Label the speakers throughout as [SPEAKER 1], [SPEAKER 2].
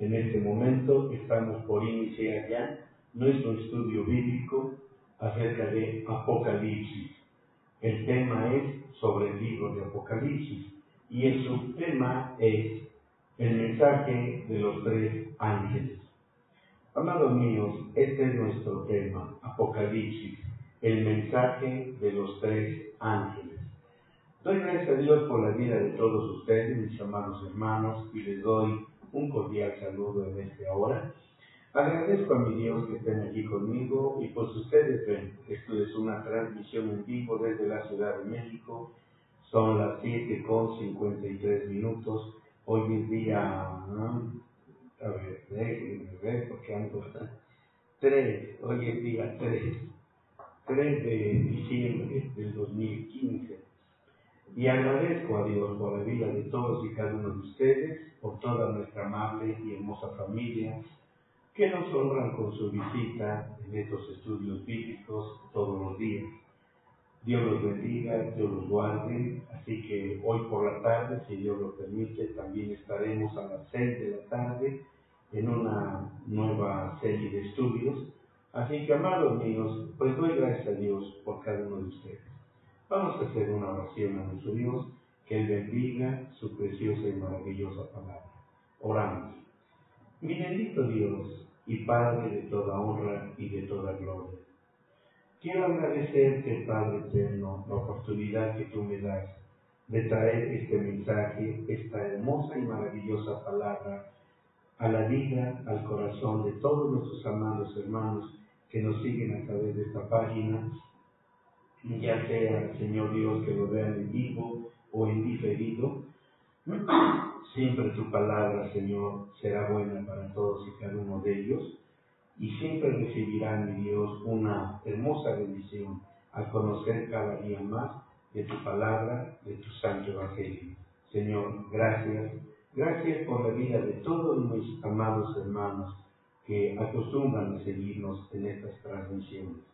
[SPEAKER 1] En este momento estamos por iniciar ya nuestro estudio bíblico acerca de Apocalipsis. El tema es sobre el libro de Apocalipsis y el subtema es el mensaje de los tres ángeles. Amados míos, este es nuestro tema, Apocalipsis, el mensaje de los tres ángeles. Doy gracias a Dios por la vida de todos ustedes, mis amados hermanos, y les doy un cordial saludo en esta hora. Agradezco a mi Dios que estén aquí conmigo y pues ustedes ven, esto es una transmisión en vivo desde la Ciudad de México. Son las 7 con 53 minutos. Hoy es día, a ver, déjenme ver porque ando 3, hoy es día 3, 3 de diciembre del 2015. Y agradezco a Dios por la vida de todos y cada uno de ustedes, por toda nuestra amable y hermosa familia, que nos honran con su visita en estos estudios bíblicos todos los días. Dios los bendiga, Dios los guarde, así que hoy por la tarde, si Dios lo permite, también estaremos a las seis de la tarde en una nueva serie de estudios. Así que, amados míos, pues doy gracias a Dios por cada uno de ustedes. Vamos a hacer una oración a nuestro Dios, que Él bendiga su preciosa y maravillosa palabra. Oramos. Mi bendito Dios, y Padre de toda honra y de toda gloria. Quiero agradecerte, Padre eterno, la oportunidad que tú me das de traer este mensaje, esta hermosa y maravillosa palabra a la vida, al corazón de todos nuestros amados hermanos que nos siguen a través de esta página, ya sea, Señor Dios, que lo vean en vivo o en diferido. Siempre tu palabra, Señor, será buena para todos y cada uno de ellos y siempre recibirán, mi Dios, una hermosa bendición al conocer cada día más de tu palabra, de tu santo evangelio. Señor, gracias. Gracias por la vida de todos mis amados hermanos que acostumbran a seguirnos en estas transmisiones.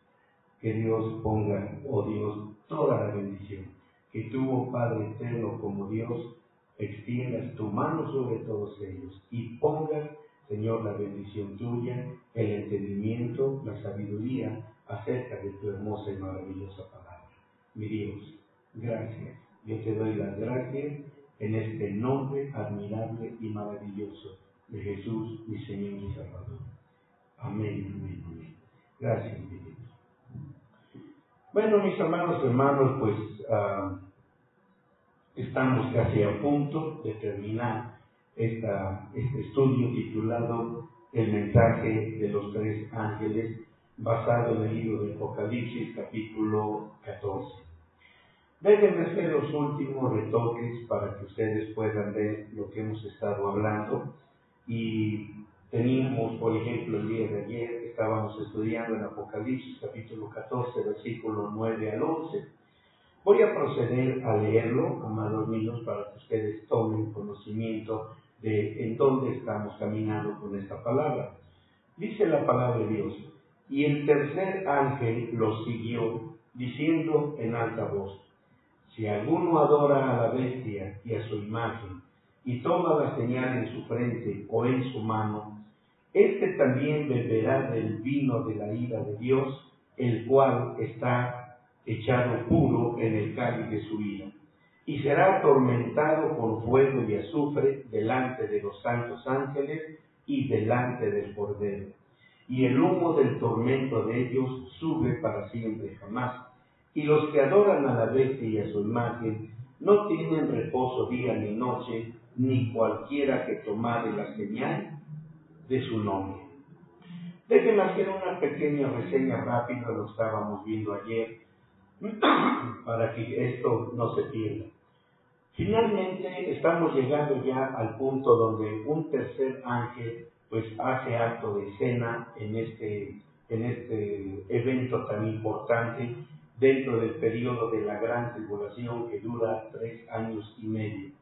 [SPEAKER 1] Que Dios ponga, oh Dios, toda la bendición. Que tú, oh Padre eterno, como Dios, extiendas tu mano sobre todos ellos y pongas, Señor, la bendición tuya, el entendimiento, la sabiduría acerca de tu hermosa y maravillosa palabra. Mi Dios, gracias. Yo te doy las gracias en este nombre admirable y maravilloso de Jesús, mi Señor y Salvador. Amén, amén, amén. Gracias, mi Dios. Bueno, mis amados hermanos, pues uh, Estamos casi a punto de terminar esta, este estudio titulado El mensaje de los tres ángeles, basado en el libro de Apocalipsis capítulo 14. Déjenme hacer los últimos retoques para que ustedes puedan ver lo que hemos estado hablando. Y teníamos, por ejemplo, el día de ayer, estábamos estudiando en Apocalipsis capítulo 14, versículo 9 al 11 Voy a proceder a leerlo, amados míos, para que ustedes tomen conocimiento de en dónde estamos caminando con esta palabra. Dice la palabra de Dios, y el tercer ángel lo siguió, diciendo en alta voz, si alguno adora a la bestia y a su imagen, y toma la señal en su frente o en su mano, éste también beberá del vino de la ira de Dios, el cual está echado puro en el cáliz de su ira, y será atormentado con fuego y azufre delante de los santos ángeles y delante del Cordero. Y el humo del tormento de ellos sube para siempre jamás. Y los que adoran a la bestia y a su imagen no tienen reposo día ni noche, ni cualquiera que tomare la señal de su nombre. Déjenme hacer una pequeña reseña rápida, lo estábamos viendo ayer, para que esto no se pierda. Finalmente estamos llegando ya al punto donde un tercer ángel pues hace acto de escena en este, en este evento tan importante dentro del periodo de la gran tribulación que dura tres años y medio.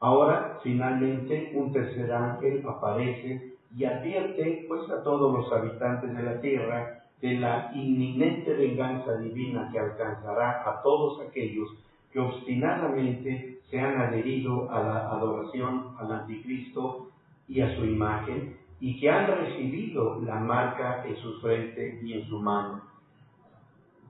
[SPEAKER 1] Ahora, finalmente, un tercer ángel aparece y advierte pues a todos los habitantes de la tierra de la inminente venganza divina que alcanzará a todos aquellos que obstinadamente se han adherido a la adoración al anticristo y a su imagen, y que han recibido la marca en su frente y en su mano.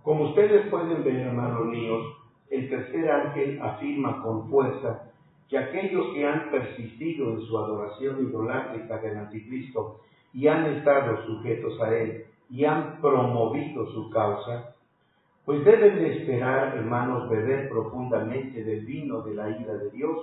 [SPEAKER 1] Como ustedes pueden ver, hermanos míos, el tercer ángel afirma con fuerza que aquellos que han persistido en su adoración idolátrica del anticristo y han estado sujetos a él y han promovido su causa, pues deben de esperar, hermanos, beber profundamente del vino de la ira de Dios.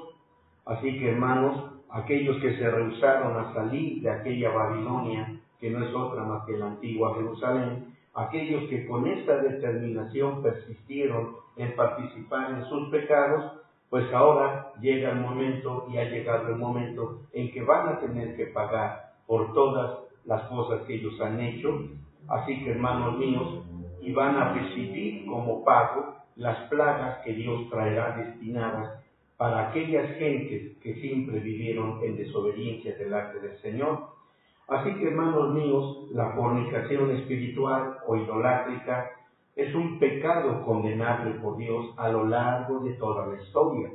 [SPEAKER 1] Así que, hermanos, aquellos que se rehusaron a salir de aquella Babilonia, que no es otra más que la antigua Jerusalén, aquellos que con esta determinación persistieron en participar en sus pecados, pues ahora llega el momento y ha llegado el momento en que van a tener que pagar por todas las cosas que ellos han hecho. Así que, hermanos míos, y van a recibir como pago las plagas que Dios traerá destinadas para aquellas gentes que siempre vivieron en desobediencia delante del Señor. Así que, hermanos míos, la fornicación espiritual o idolátrica es un pecado condenable por Dios a lo largo de toda la historia.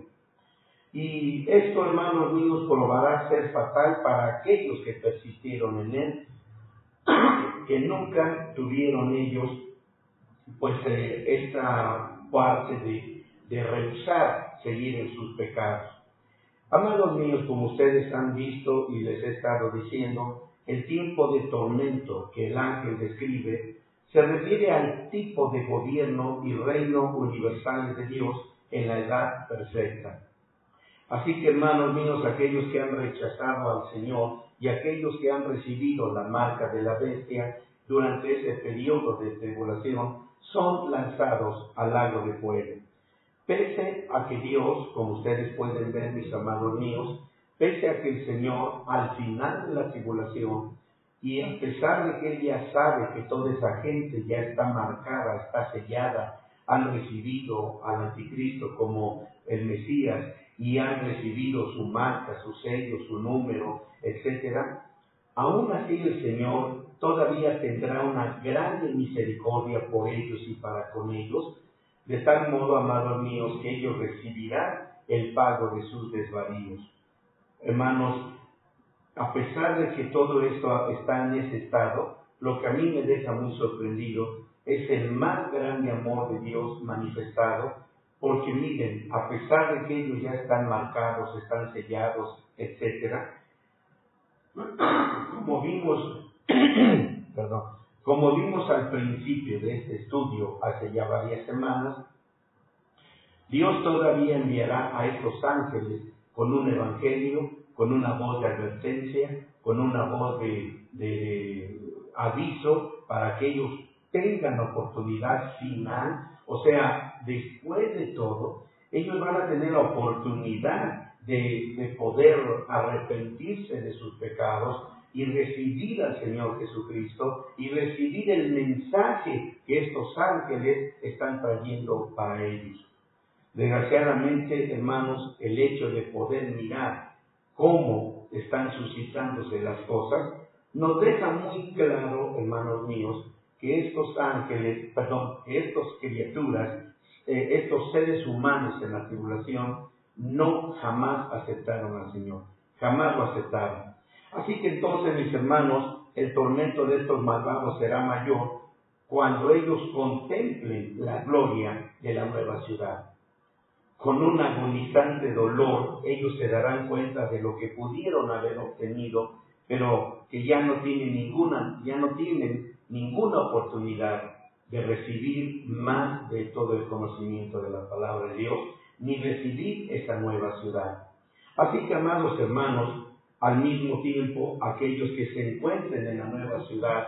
[SPEAKER 1] Y esto, hermanos míos, probará ser fatal para aquellos que persistieron en él, que nunca tuvieron ellos pues eh, esta parte de, de rehusar seguir en sus pecados. Amados míos, como ustedes han visto y les he estado diciendo, el tiempo de tormento que el ángel describe se refiere al tipo de gobierno y reino universal de Dios en la edad perfecta. Así que, hermanos míos, aquellos que han rechazado al Señor y aquellos que han recibido la marca de la bestia durante ese periodo de tribulación son lanzados al lago de fuego. Pese a que Dios, como ustedes pueden ver, mis amados míos, pese a que el Señor al final de la tribulación, y a pesar de que Él ya sabe que toda esa gente ya está marcada, está sellada, han recibido al anticristo como el Mesías y han recibido su marca, su sello, su número, etc., aún así el Señor todavía tendrá una grande misericordia por ellos y para con ellos, de tal modo, amados míos, que ellos recibirán el pago de sus desvaríos. Hermanos, a pesar de que todo esto está en ese estado, lo que a mí me deja muy sorprendido es el más grande amor de Dios manifestado, porque miren, a pesar de que ellos ya están marcados, están sellados, etc., como vimos, perdón, como vimos al principio de este estudio hace ya varias semanas, Dios todavía enviará a estos ángeles con un evangelio, con una voz de advertencia, con una voz de, aviso para que ellos tengan oportunidad final, o sea, después de todo, ellos van a tener la oportunidad de, de poder arrepentirse de sus pecados y recibir al Señor Jesucristo y recibir el mensaje que estos ángeles están trayendo para ellos. Desgraciadamente, hermanos, el hecho de poder mirar cómo están suscitándose las cosas, nos deja muy claro, hermanos míos, que estos ángeles, perdón, que estas criaturas, eh, estos seres humanos en la tribulación, no jamás aceptaron al Señor, jamás lo aceptaron. Así que entonces, mis hermanos, el tormento de estos malvados será mayor cuando ellos contemplen la gloria de la nueva ciudad. Con un agonizante dolor, ellos se darán cuenta de lo que pudieron haber obtenido, pero que ya no tienen ninguna, ya no tienen ninguna oportunidad de recibir más de todo el conocimiento de la palabra de Dios, ni recibir esa nueva ciudad. Así que, amados hermanos, al mismo tiempo, aquellos que se encuentren en la nueva ciudad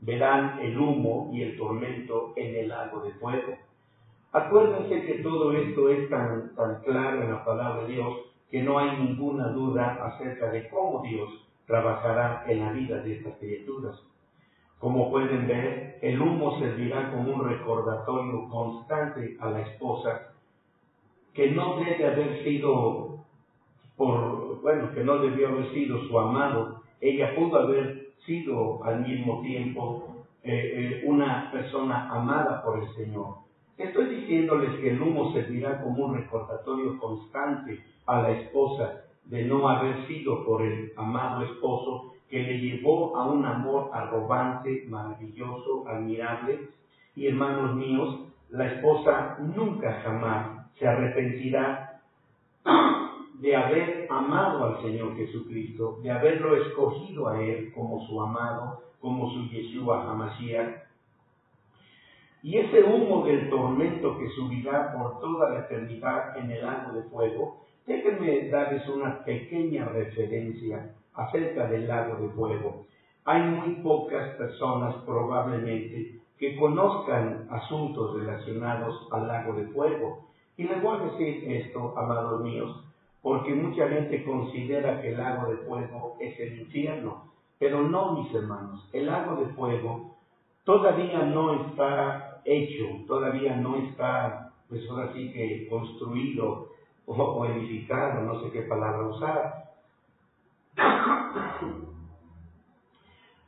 [SPEAKER 1] verán el humo y el tormento en el lago de fuego. Acuérdense que todo esto es tan, tan claro en la palabra de Dios que no hay ninguna duda acerca de cómo Dios trabajará en la vida de estas criaturas. Como pueden ver, el humo servirá como un recordatorio constante a la esposa que no debe haber sido por, bueno, que no debió haber sido su amado, ella pudo haber sido al mismo tiempo eh, eh, una persona amada por el Señor. Estoy diciéndoles que el humo servirá como un recordatorio constante a la esposa de no haber sido por el amado esposo que le llevó a un amor arrogante, maravilloso, admirable. Y hermanos míos, la esposa nunca jamás se arrepentirá de haber amado al Señor Jesucristo, de haberlo escogido a Él como su amado, como su Yeshua Hamashiach. Y ese humo del tormento que subirá por toda la eternidad en el lago de fuego, déjenme darles una pequeña referencia acerca del lago de fuego. Hay muy pocas personas probablemente que conozcan asuntos relacionados al lago de fuego. Y les voy a decir esto, amados míos, porque mucha gente considera que el lago de fuego es el infierno, pero no, mis hermanos, el lago de fuego todavía no está hecho, todavía no está, pues ahora sí que construido o, edificado, no sé qué palabra usar.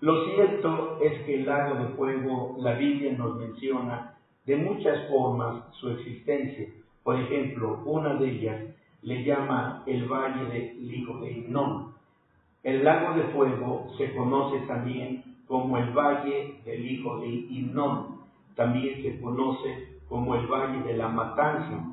[SPEAKER 1] Lo cierto es que el lago de fuego, la Biblia nos menciona de muchas formas su existencia. Por ejemplo, una de ellas le llama el valle del hijo de Inón. El lago de fuego se conoce también como el valle del hijo de Inón. También se conoce como el valle de la matanza.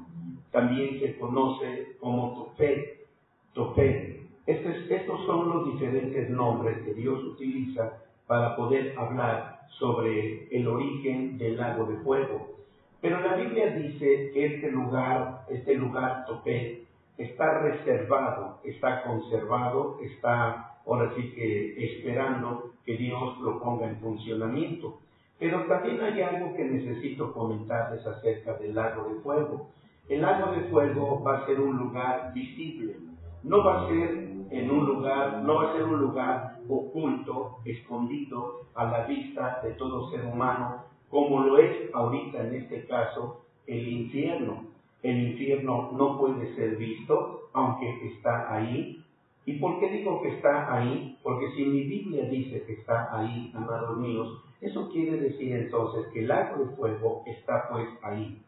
[SPEAKER 1] También se conoce como Topet. Topet. Estos, estos son los diferentes nombres que Dios utiliza para poder hablar sobre el origen del lago de fuego. Pero la Biblia dice que este lugar, este lugar Topet, está reservado, está conservado, está ahora sí que esperando que Dios lo ponga en funcionamiento. Pero también hay algo que necesito comentarles acerca del lago de fuego. El lago de fuego va a ser un lugar visible, no va a ser en un lugar, no va a ser un lugar oculto, escondido a la vista de todo ser humano, como lo es ahorita en este caso el infierno. El infierno no puede ser visto, aunque está ahí. ¿Y por qué digo que está ahí? Porque si mi Biblia dice que está ahí, amados míos, eso quiere decir entonces que el lago de fuego está pues ahí.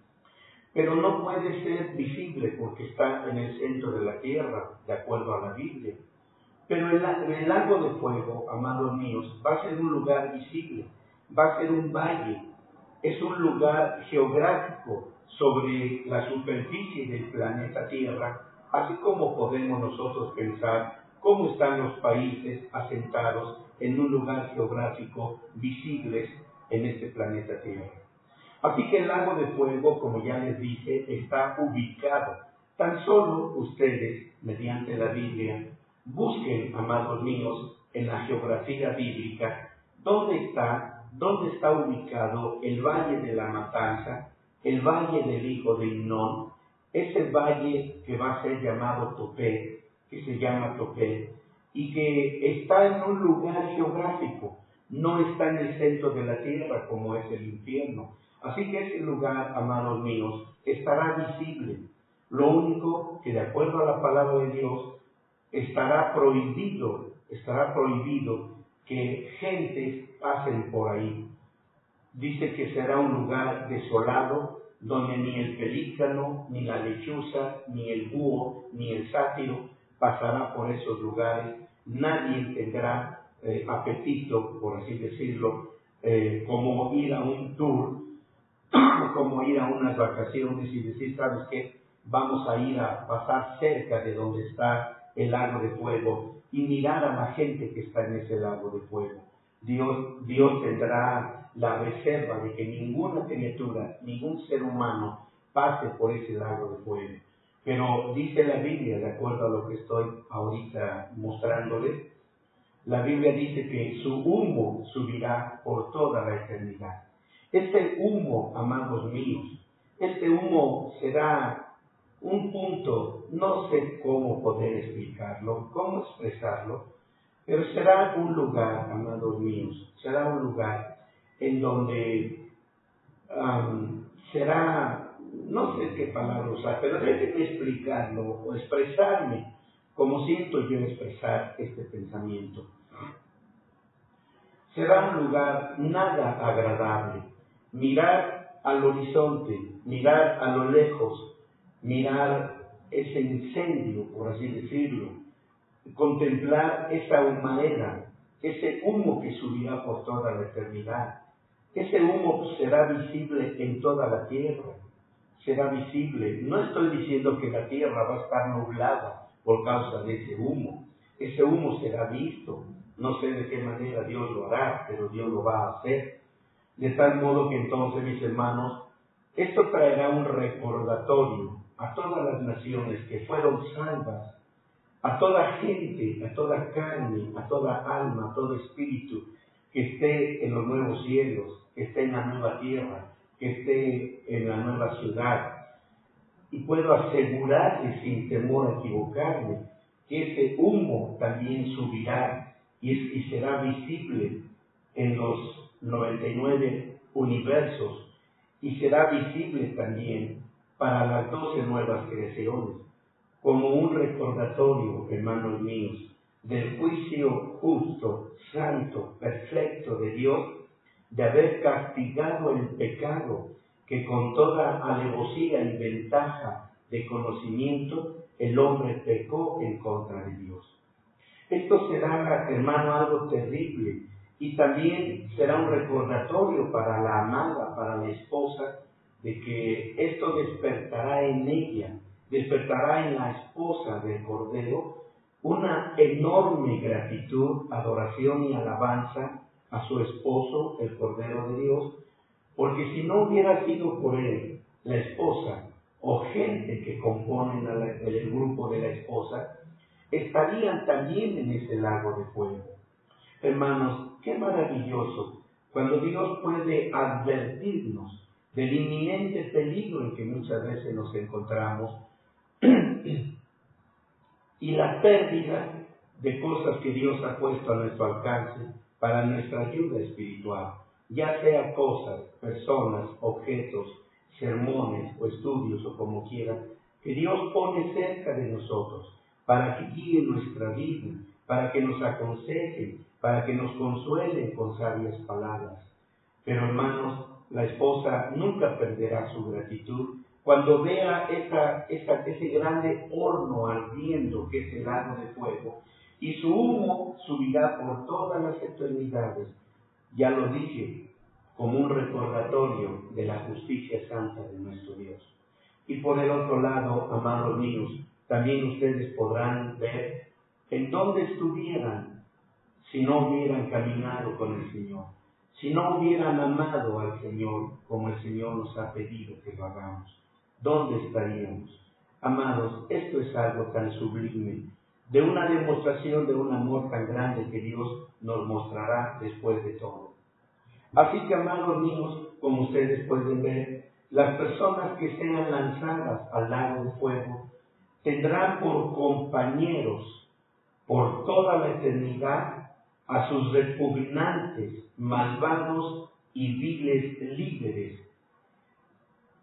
[SPEAKER 1] Pero no puede ser visible porque está en el centro de la tierra, de acuerdo a la Biblia. Pero el, el lago de fuego, amados míos, va a ser un lugar visible, va a ser un valle, es un lugar geográfico, sobre la superficie del planeta Tierra, así como podemos nosotros pensar cómo están los países asentados en un lugar geográfico visibles en este planeta Tierra. Así que el lago de fuego, como ya les dije, está ubicado. Tan solo ustedes, mediante la Biblia, busquen, amados míos, en la geografía bíblica, dónde está, dónde está ubicado el Valle de la Matanza, el valle del hijo de Inón, ese valle que va a ser llamado Topé, que se llama Topé, y que está en un lugar geográfico, no está en el centro de la tierra como es el infierno. Así que ese lugar, amados míos, estará visible. Lo único que de acuerdo a la palabra de Dios estará prohibido, estará prohibido que gentes pasen por ahí. Dice que será un lugar desolado, donde ni el pelícano, ni la lechuza, ni el búho, ni el sátiro pasará por esos lugares. Nadie tendrá eh, apetito, por así decirlo, eh, como ir a un tour, como ir a unas vacaciones y decir, ¿sabes qué? Vamos a ir a pasar cerca de donde está el lago de fuego y mirar a la gente que está en ese lago de fuego. Dios, Dios tendrá la reserva de que ninguna criatura, ningún ser humano pase por ese lago de fuego. Pero dice la Biblia, de acuerdo a lo que estoy ahorita mostrándoles, la Biblia dice que su humo subirá por toda la eternidad. Este humo, amados míos, este humo será un punto, no sé cómo poder explicarlo, cómo expresarlo, pero será un lugar, amados míos, será un lugar en donde será, no sé qué palabra usar, pero déjenme explicarlo o expresarme como siento yo expresar este pensamiento. Será un lugar nada agradable. Mirar al horizonte, mirar a lo lejos, mirar ese incendio, por así decirlo, contemplar esa humareda, ese humo que subirá por toda la eternidad. Ese humo será visible en toda la tierra, será visible. No estoy diciendo que la tierra va a estar nublada por causa de ese humo. Ese humo será visto. No sé de qué manera Dios lo hará, pero Dios lo va a hacer. De tal modo que entonces, mis hermanos, esto traerá un recordatorio a todas las naciones que fueron salvas a toda gente, a toda carne, a toda alma, a todo espíritu que esté en los nuevos cielos, que esté en la nueva tierra, que esté en la nueva ciudad. Y puedo asegurarle sin temor a equivocarme que ese humo también subirá y, y será visible en los 99 universos y será visible también para las doce nuevas creaciones como un recordatorio, hermanos míos, del juicio justo, santo, perfecto de Dios, de haber castigado el pecado que con toda alevosía y ventaja de conocimiento el hombre pecó en contra de Dios. Esto será, hermano, algo terrible y también será un recordatorio para la amada, para la esposa, de que esto despertará en ella despertará en la esposa del Cordero una enorme gratitud, adoración y alabanza a su esposo, el Cordero de Dios, porque si no hubiera sido por él, la esposa o gente que componen el grupo de la esposa, estarían también en ese lago de fuego. Hermanos, qué maravilloso cuando Dios puede advertirnos del inminente peligro en que muchas veces nos encontramos y la pérdida de cosas que Dios ha puesto a nuestro alcance para nuestra ayuda espiritual, ya sea cosas, personas, objetos, sermones o estudios o como quiera, que Dios pone cerca de nosotros para que guíe nuestra vida, para que nos aconsejen, para que nos consuelen con sabias palabras. Pero hermanos, la esposa nunca perderá su gratitud cuando vea esa, ese grande horno ardiendo que es el lago de fuego, y su humo subirá por todas las eternidades, ya lo dije, como un recordatorio de la justicia santa de nuestro Dios. Y por el otro lado, amados míos, también ustedes podrán ver en dónde estuvieran si no hubieran caminado con el Señor, si no hubieran amado al Señor como el Señor nos ha pedido que lo hagamos. ¿dónde estaríamos? Amados, esto es algo tan sublime, de una demostración de un amor tan grande que Dios nos mostrará después de todo. Así que, amados míos, como ustedes pueden ver, las personas que sean lanzadas al lago de fuego tendrán por compañeros por toda la eternidad a sus repugnantes, malvados y viles líderes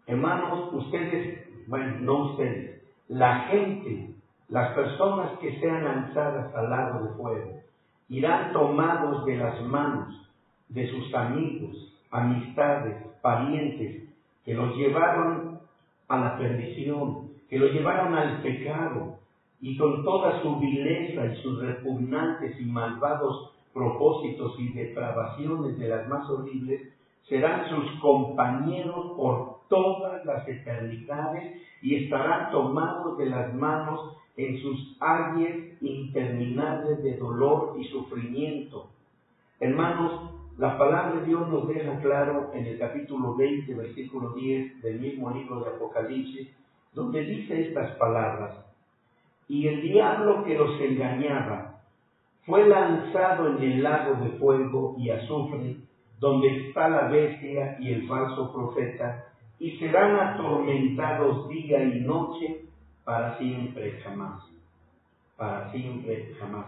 [SPEAKER 1] Hermanos, ustedes, bueno, no ustedes, la gente, las personas que sean lanzadas al lago de fuego, irán tomados de las manos de sus amigos, amistades, parientes, que los llevaron a la perdición, que los llevaron al pecado, y con toda su vileza y sus repugnantes y malvados propósitos y depravaciones de las más horribles, serán sus compañeros por todas las eternidades y estarán tomados de las manos en sus ayes interminables de dolor y sufrimiento. Hermanos, la palabra de Dios nos deja claro en el capítulo 20, versículo 10 del mismo libro de Apocalipsis, donde dice estas palabras, y el diablo que los engañaba fue lanzado en el lago de fuego y azufre, donde está la bestia y el falso profeta, y serán atormentados día y noche para siempre jamás. Para siempre jamás.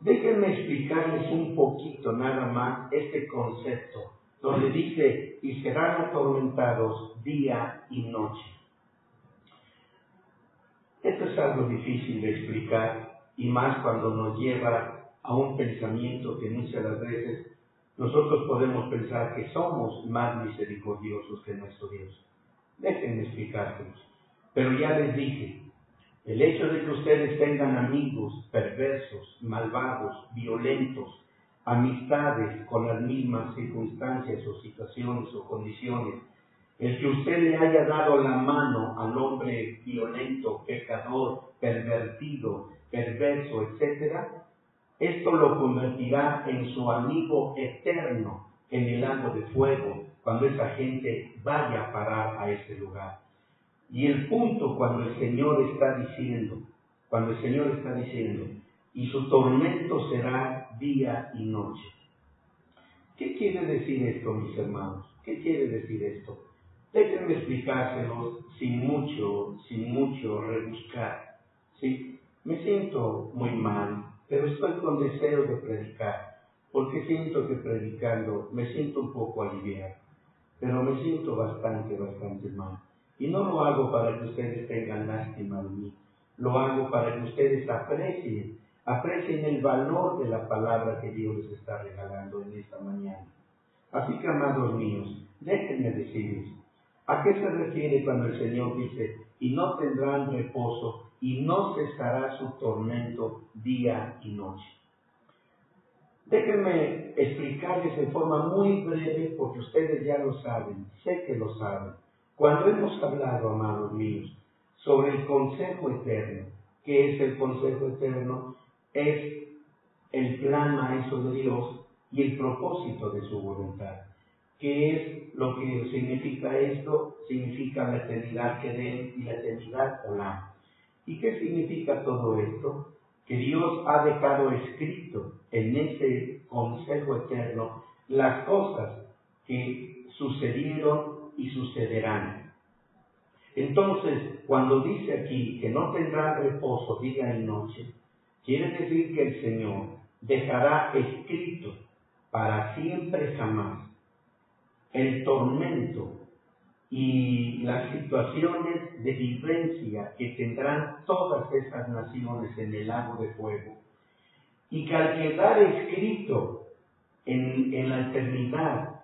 [SPEAKER 1] Déjenme explicarles un poquito nada más este concepto, donde dice, y serán atormentados día y noche. Esto es algo difícil de explicar, y más cuando nos lleva a un pensamiento que muchas veces nosotros podemos pensar que somos más misericordiosos que nuestro Dios. Déjenme explicárselos. Pero ya les dije, El hecho de que ustedes tengan amigos perversos, malvados, violentos, amistades con las mismas circunstancias o situaciones o condiciones, el que usted le haya dado la mano al hombre violento, pecador, pervertido, perverso, etc., esto lo convertirá en su amigo eterno en el lago de fuego cuando esa gente vaya a parar a ese lugar. Y el punto cuando el Señor está diciendo, cuando el Señor está diciendo, y su tormento será día y noche. ¿Qué quiere decir esto, mis hermanos? ¿Qué quiere decir esto? Déjenme explicárselos sin mucho, sin mucho rebuscar. ¿sí? Me siento muy mal, pero estoy con deseo de predicar, porque siento que predicando me siento un poco aliviado, pero me siento bastante, bastante mal. Y no lo hago para que ustedes tengan lástima de mí, lo hago para que ustedes aprecien, aprecien el valor de la palabra que Dios les está regalando en esta mañana. Así que, amados míos, déjenme decirles, ¿a qué se refiere cuando el Señor dice, y no tendrán reposo, y no cesará su tormento día y noche? Déjenme explicarles de forma muy breve, porque ustedes ya lo saben, sé que lo saben. Cuando hemos hablado, amados míos, sobre el consejo eterno, ¿qué es el consejo eterno? Es el plan maestro de Dios y el propósito de su voluntad. ¿Qué es lo que significa esto? Significa la eternidad que den y la eternidad Olam. ¿Y qué significa todo esto? Que Dios ha dejado escrito en ese consejo eterno las cosas que sucedieron y sucederán. Entonces, cuando dice aquí que no tendrá reposo día y noche, quiere decir que el Señor dejará escrito para siempre jamás el tormento y las situaciones de vivencia que tendrán todas esas naciones en el lago de fuego, y que al quedar escrito en, en la eternidad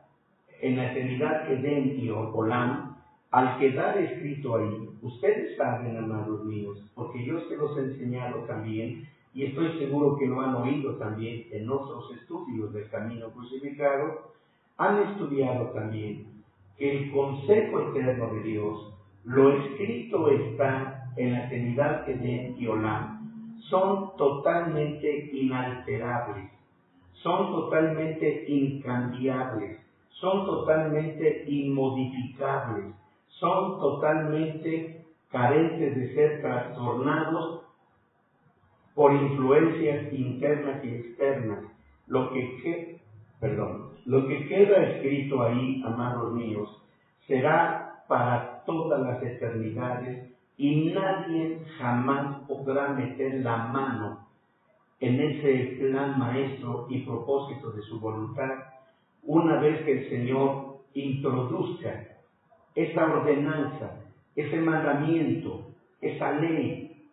[SPEAKER 1] en la eternidad que den y Olam, al quedar escrito ahí, ustedes saben, amados míos, porque yo se los he enseñado también, y estoy seguro que lo han oído también en nuestros estudios del camino crucificado, han estudiado también que el consejo eterno de Dios, lo escrito está en la eternidad que den y Olam, son totalmente inalterables, son totalmente incambiables son totalmente inmodificables, son totalmente carentes de ser trastornados por influencias internas y externas. Lo que, perdón, lo que queda escrito ahí, amados míos, será para todas las eternidades y nadie jamás podrá meter la mano en ese plan maestro y propósito de su voluntad una vez que el Señor introduzca esa ordenanza, ese mandamiento, esa ley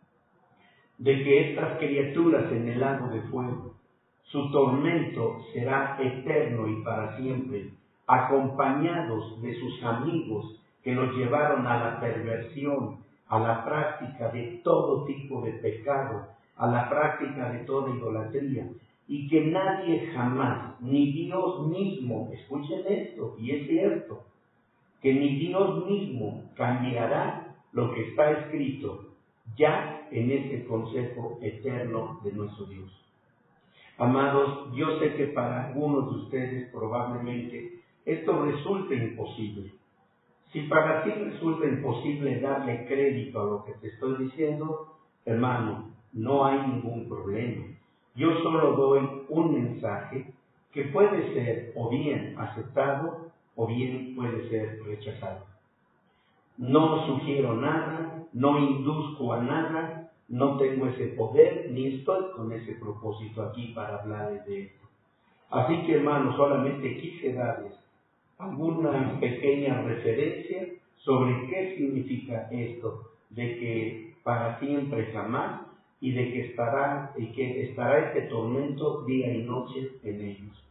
[SPEAKER 1] de que estas criaturas en el lago de fuego, su tormento será eterno y para siempre, acompañados de sus amigos que los llevaron a la perversión, a la práctica de todo tipo de pecado, a la práctica de toda idolatría, y que nadie jamás, ni Dios mismo, escuchen esto, y es cierto, que ni Dios mismo cambiará lo que está escrito ya en ese consejo eterno de nuestro Dios. Amados, yo sé que para algunos de ustedes probablemente esto resulte imposible. Si para ti resulta imposible darle crédito a lo que te estoy diciendo, hermano, no hay ningún problema. Yo solo doy un mensaje que puede ser o bien aceptado o bien puede ser rechazado. No sugiero nada, no induzco a nada, no tengo ese poder ni estoy con ese propósito aquí para hablar de esto. Así que hermanos, solamente quise darles alguna pequeña referencia sobre qué significa esto de que para siempre jamás y de que estará, y que estará este tormento día y noche en ellos.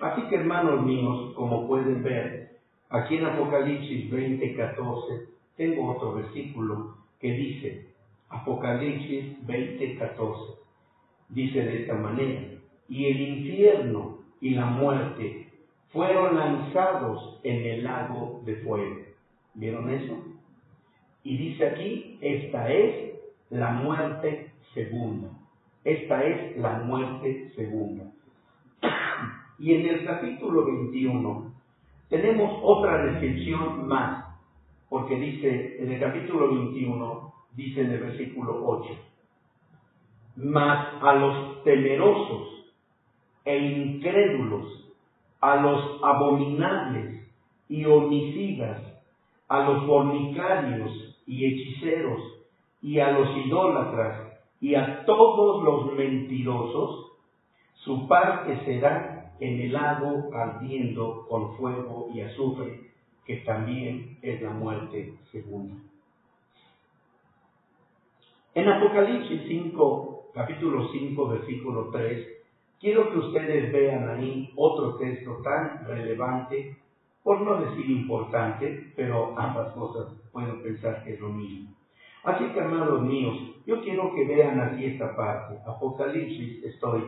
[SPEAKER 1] Así que hermanos míos, como pueden ver, aquí en Apocalipsis 20, 14, tengo otro versículo que dice, Apocalipsis 20, 14. Dice de esta manera, y el infierno y la muerte fueron lanzados en el lago de fuego. ¿Vieron eso? Y dice aquí, esta es la muerte segunda. Esta es la muerte segunda. Y en el capítulo 21 tenemos otra descripción más, porque dice, en el capítulo 21, dice en el versículo 8, mas a los temerosos e incrédulos, a los abominables y homicidas, a los fornicarios y hechiceros, y a los idólatras, y a todos los mentirosos, su parte será en el lago ardiendo con fuego y azufre, que también es la muerte segunda. En Apocalipsis 5, capítulo 5, versículo 3, quiero que ustedes vean ahí otro texto tan relevante, por no decir importante, pero ambas cosas puedo pensar que es lo mismo. Así que, amados míos, yo quiero que vean aquí esta parte. Apocalipsis, estoy,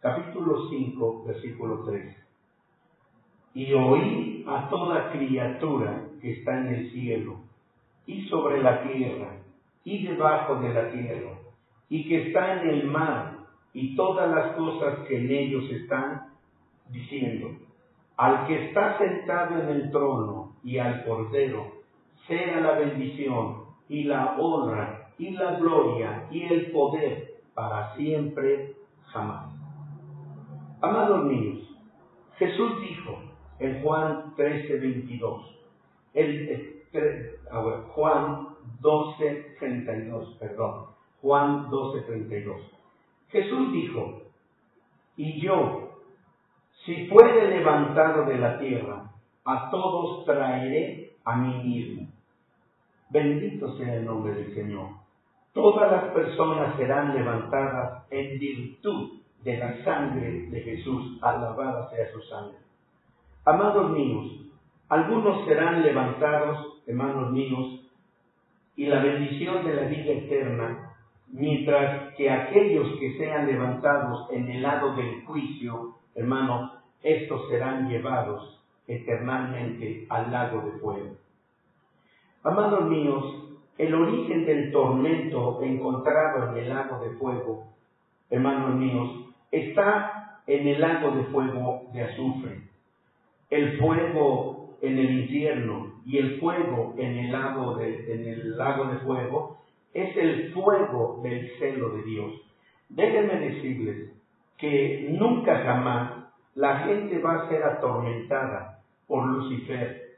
[SPEAKER 1] capítulo 5, versículo 3. Y oí a toda criatura que está en el cielo y sobre la tierra y debajo de la tierra, y que está en el mar, y todas las cosas que en ellos están, diciendo, al que está sentado en el trono y al Cordero, sea la bendición y la honra y la gloria y el poder para siempre jamás. Amados míos, Jesús dijo en Juan 13, 22, el, Juan 12, 32, perdón, Juan 12, 32. Jesús dijo, y yo, si fuere levantado de la tierra, a todos traeré a mí mismo. Bendito sea el nombre del Señor. Todas las personas serán levantadas en virtud de la sangre de Jesús, alabada sea su sangre. Amados míos, algunos serán levantados, hermanos míos, y la bendición de la vida eterna, mientras que aquellos que sean levantados en el lado del juicio, hermano, estos serán llevados eternamente al lago de fuego. Amados míos, el origen del tormento encontrado en el lago de fuego, hermanos míos, está en el lago de fuego de azufre. El fuego en el infierno y el fuego en el lago de, en el lago de fuego es el fuego del celo de Dios. Déjenme decirles que nunca jamás la gente va a ser atormentada por Lucifer.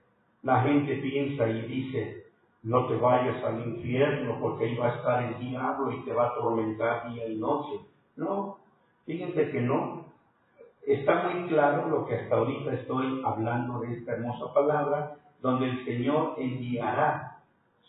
[SPEAKER 1] La gente piensa y dice, no te vayas al infierno porque ahí va a estar el diablo y te va a atormentar día y noche. No, fíjense que no. Está muy claro lo que hasta ahorita estoy hablando de esta hermosa palabra, donde el Señor enviará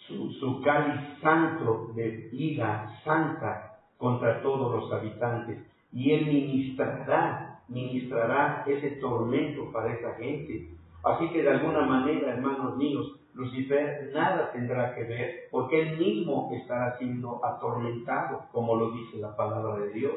[SPEAKER 1] su, su cáliz santo de ira santa contra todos los habitantes y Él ministrará, ministrará ese tormento para esa gente. Así que de alguna manera, hermanos míos, Lucifer nada tendrá que ver porque él mismo estará siendo atormentado, como lo dice la palabra de Dios.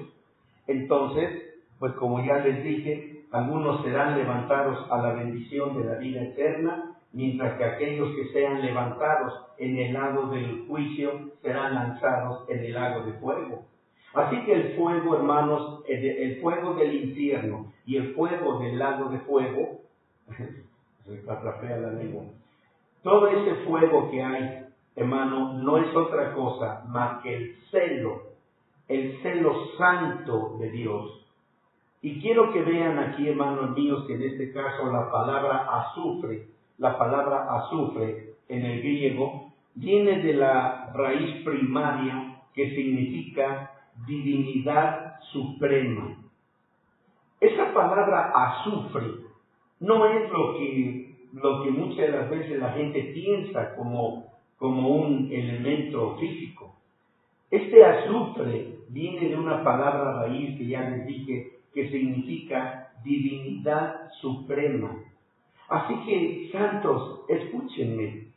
[SPEAKER 1] Entonces, pues como ya les dije, algunos serán levantados a la bendición de la vida eterna mientras que aquellos que sean levantados en el lago del juicio serán lanzados en el lago de fuego. Así que el fuego, hermanos, el fuego del infierno y el fuego del lago de fuego, se la lengua, todo ese fuego que hay, hermano, no es otra cosa más que el celo, el celo santo de Dios. Y quiero que vean aquí, hermanos míos, que en este caso la palabra azufre la palabra azufre en el griego viene de la raíz primaria que significa divinidad suprema. Esa palabra azufre no es lo que, lo que muchas de las veces la gente piensa como, como un elemento físico. Este azufre viene de una palabra raíz que ya les dije que significa divinidad suprema. Así que, santos, escúchenme.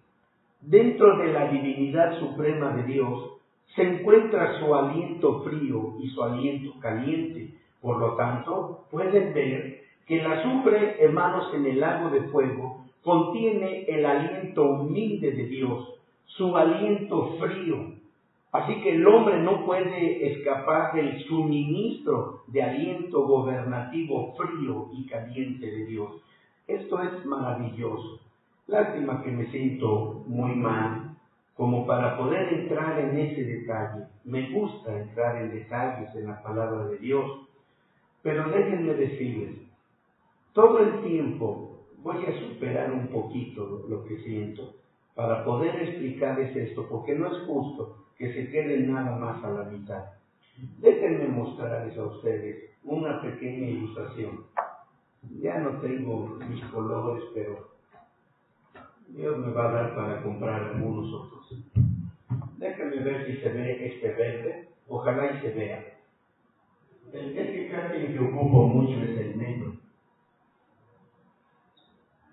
[SPEAKER 1] Dentro de la divinidad suprema de Dios se encuentra su aliento frío y su aliento caliente. Por lo tanto, pueden ver que la azufre, hermanos, en el lago de fuego, contiene el aliento humilde de Dios, su aliento frío. Así que el hombre no puede escapar del suministro de aliento gobernativo frío y caliente de Dios. Esto es maravilloso. Lástima que me siento muy mal como para poder entrar en ese detalle. Me gusta entrar en detalles en la palabra de Dios, pero déjenme decirles, todo el tiempo voy a superar un poquito lo que siento para poder explicarles esto, porque no es justo que se queden nada más a la mitad. Déjenme mostrarles a ustedes una pequeña ilustración. Ya no tengo mis colores, pero Dios me va a dar para comprar algunos otros. Déjenme ver si se ve este verde. Ojalá y se vea. El, que casi que ocupo mucho es el negro.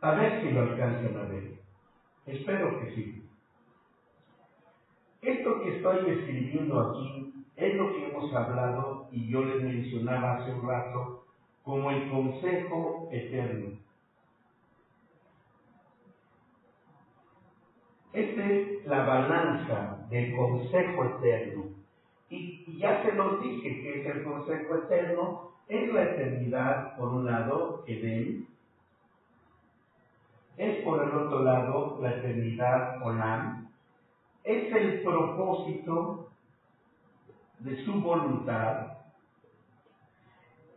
[SPEAKER 1] A ver si lo alcanzan a ver. Espero que sí. Esto que estoy escribiendo aquí es lo que hemos hablado y yo les mencionaba hace un rato como el consejo eterno. Esta es la balanza del consejo eterno. Y, ya se nos dije que es el consejo eterno, es la eternidad, por un lado, Edén, es por el otro lado la eternidad Olam, es el propósito de su voluntad,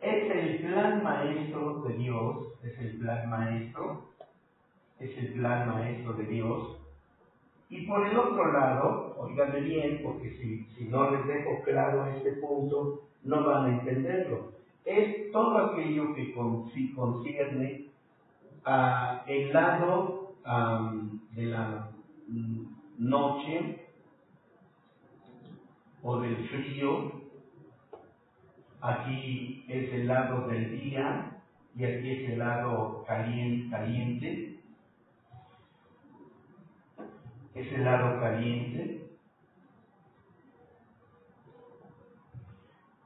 [SPEAKER 1] es el plan maestro de Dios, es el plan maestro, es el plan maestro de Dios, y por el otro lado, oíganme bien, porque si, si no les dejo claro este punto, no van a entenderlo. Es todo aquello que concierne a el lado de la noche o del frío. Aquí es el lado del día y aquí es el lado caliente. caliente ese lado caliente.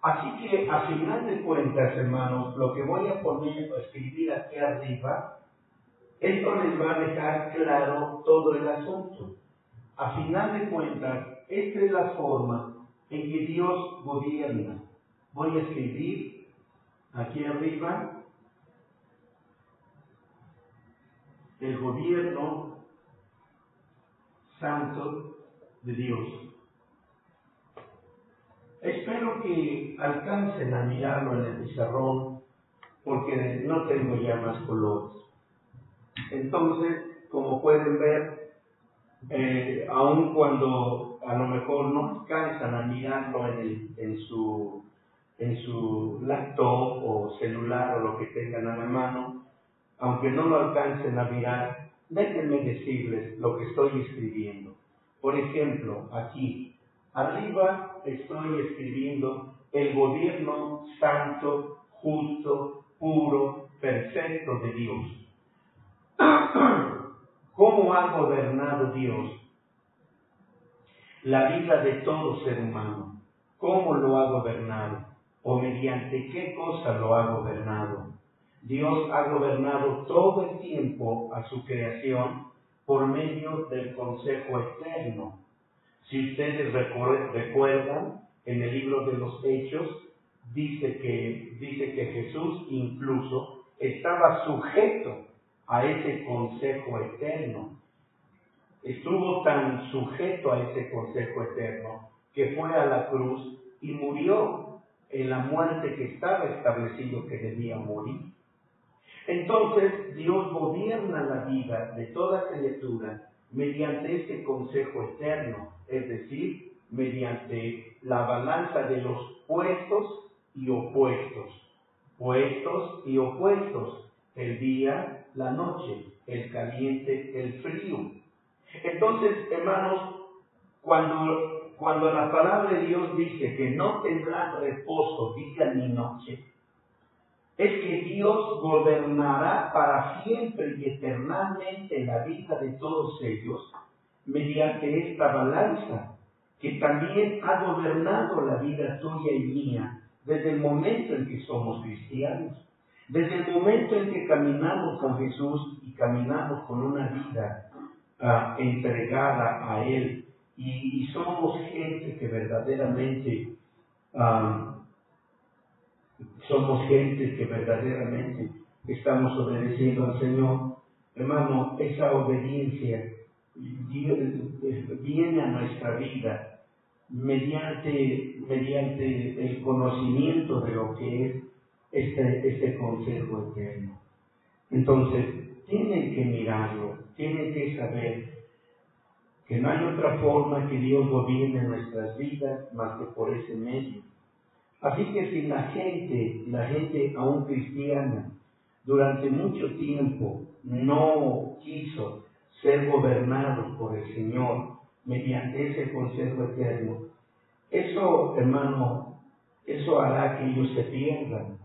[SPEAKER 1] Así que a final de cuentas, hermanos, lo que voy a poner o escribir aquí arriba, esto les va a dejar claro todo el asunto. A final de cuentas, esta es la forma en que Dios gobierna. Voy a escribir aquí arriba el gobierno Santo de Dios. Espero que alcancen a mirarlo en el pizarrón porque no tengo ya más colores. Entonces, como pueden ver, eh, aun cuando a lo mejor no alcanzan a mirarlo en, en, su, en su laptop o celular o lo que tengan a la mano, aunque no lo alcancen a mirar, déjenme decirles lo que estoy escribiendo. Por ejemplo, aquí, arriba estoy escribiendo el gobierno santo, justo, puro, perfecto de Dios. ¿Cómo ha gobernado Dios la vida de todo ser humano? ¿Cómo lo ha gobernado? ¿O mediante qué cosa lo ha gobernado? Dios ha gobernado todo el tiempo a su creación por medio del consejo eterno. Si ustedes recuerdan, en el libro de los Hechos, dice que, dice que Jesús incluso estaba sujeto a ese consejo eterno. Estuvo tan sujeto a ese consejo eterno que fue a la cruz y murió en la muerte que estaba establecido que debía morir. Entonces Dios gobierna la vida de toda criatura mediante este consejo eterno, es decir, mediante la balanza de los puestos y opuestos, puestos y opuestos, el día, la noche, el caliente, el frío. Entonces, hermanos, cuando, cuando la palabra de Dios dice que no tendrá reposo día ni noche, es que Dios gobernará para siempre y eternamente la vida de todos ellos mediante esta balanza que también ha gobernado la vida tuya y mía desde el momento en que somos cristianos, desde el momento en que caminamos con Jesús y caminamos con una vida ah, entregada a Él y, somos gente que verdaderamente ah, somos gente que verdaderamente estamos obedeciendo al Señor. Hermano, esa obediencia viene a nuestra vida mediante, mediante el conocimiento de lo que es este, este consejo eterno. Entonces, tienen que mirarlo, tienen que saber que no hay otra forma que Dios gobierne nuestras vidas más que por ese medio. Así que si la gente, la gente aún cristiana, durante mucho tiempo no quiso ser gobernado por el Señor mediante ese consejo eterno, eso, hermano, eso hará que ellos se pierdan.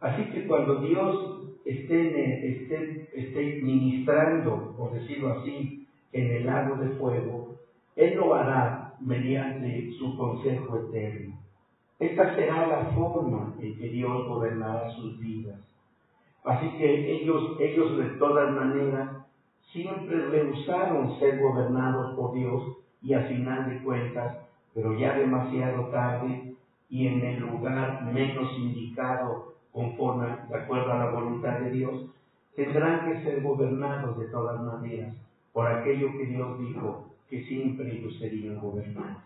[SPEAKER 1] Así que cuando Dios esté, ministrando, por decirlo así, en el lago de fuego, Él lo hará mediante su consejo eterno. Esta será la forma en que Dios gobernará sus vidas. Así que ellos, ellos de todas maneras siempre rehusaron ser gobernados por Dios y a final de cuentas, pero ya demasiado tarde y en el lugar menos indicado conforme de acuerdo a la voluntad de Dios, tendrán que ser gobernados de todas maneras por aquello que Dios dijo que siempre ellos serían gobernados.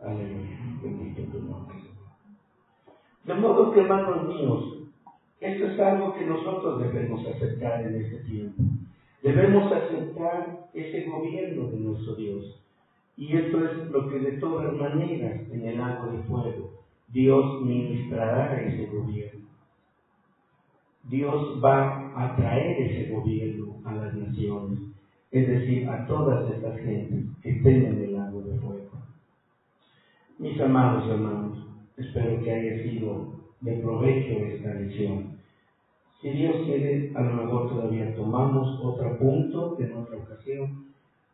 [SPEAKER 1] Aleluya, bendito tu nombre. De modo que, hermanos míos, esto es algo que nosotros debemos aceptar en este tiempo. Debemos aceptar ese gobierno de nuestro Dios. Y esto es lo que de todas maneras en el lago de fuego Dios ministrará ese gobierno. Dios va a traer ese gobierno a las naciones, es decir, a todas estas gentes que estén en el lago de fuego. Mis amados hermanos, espero que haya sido de provecho esta lección. Si Dios quiere, a lo mejor todavía tomamos otro punto en otra ocasión.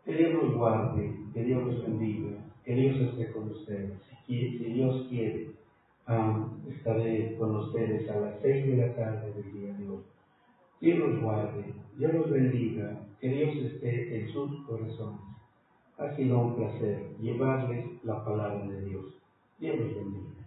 [SPEAKER 1] Que Dios los guarde, que Dios los bendiga, que Dios esté con ustedes. Si, Dios quiere, estaré con ustedes a las seis de la tarde del día de hoy. Dios los guarde, Dios los bendiga, que Dios esté en sus corazones. Ha sido un placer llevarles la palabra de Dios. Dios los bendiga.